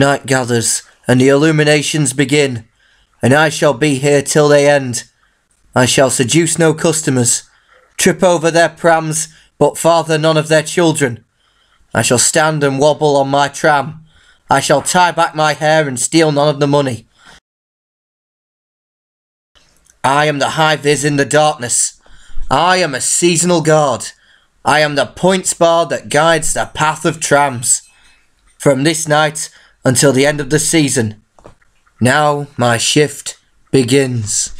Night gathers, and the illuminations begin, and I shall be here till they end. I shall seduce no customers, trip over their prams, but father none of their children. I shall stand and wobble on my tram. I shall tie back my hair and steal none of the money. I am the high vis in the darkness. I am a seasonal guard. I am the points bar that guides the path of trams. From this night until the end of the season. Now my shift begins.